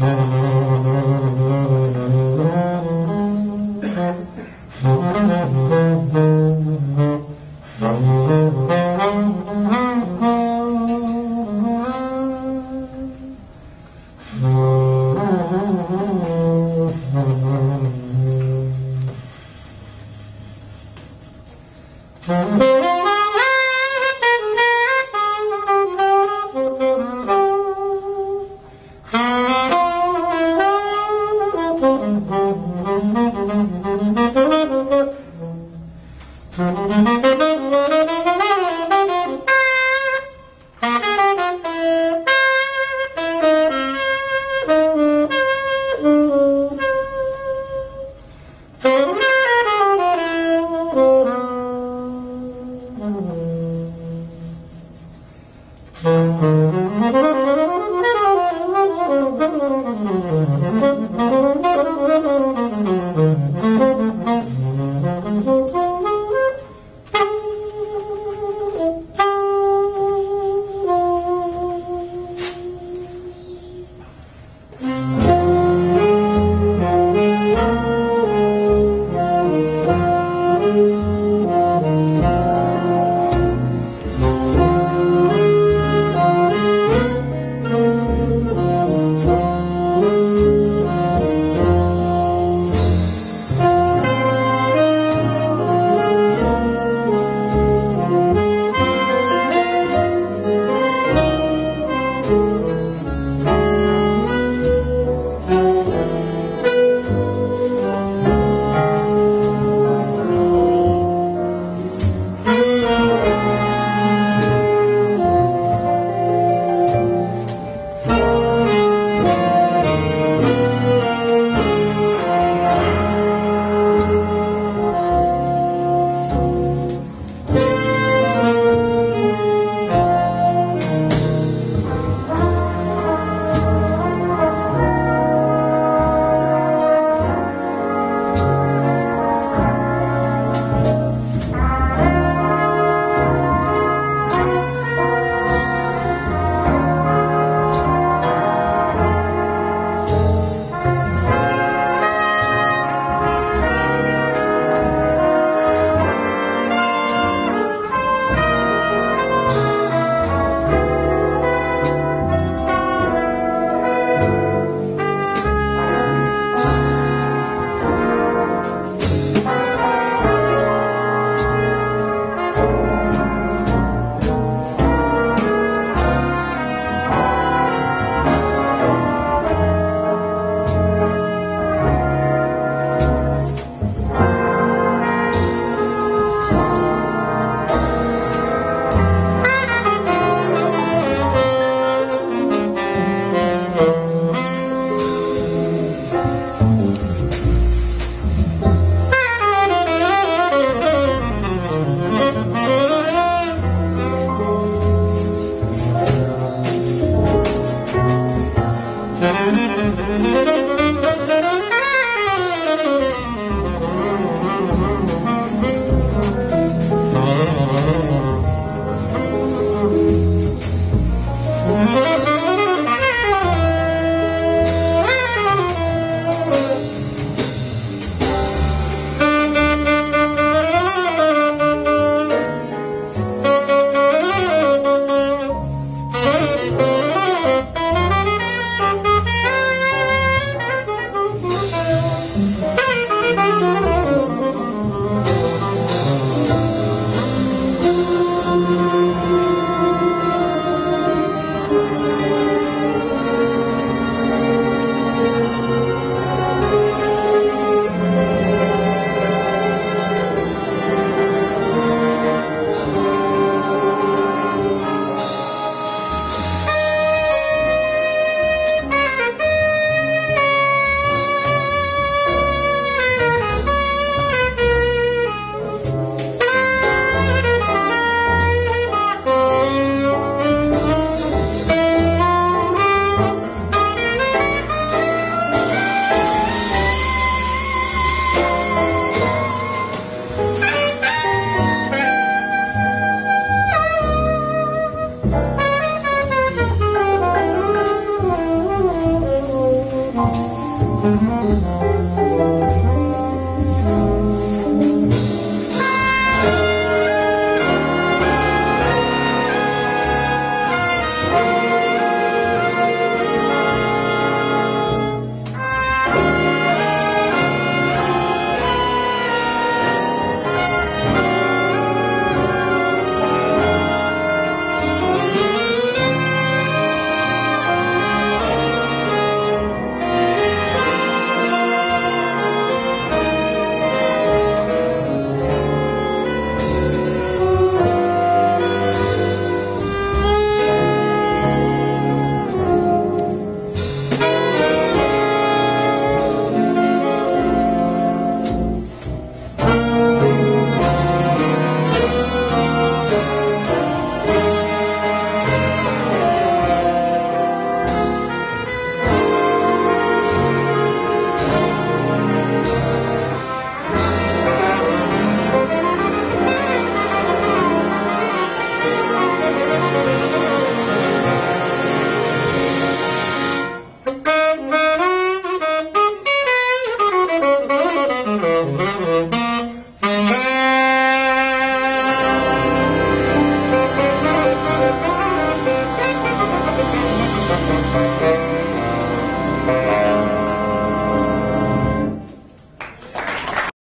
Mm-hmm. Müzik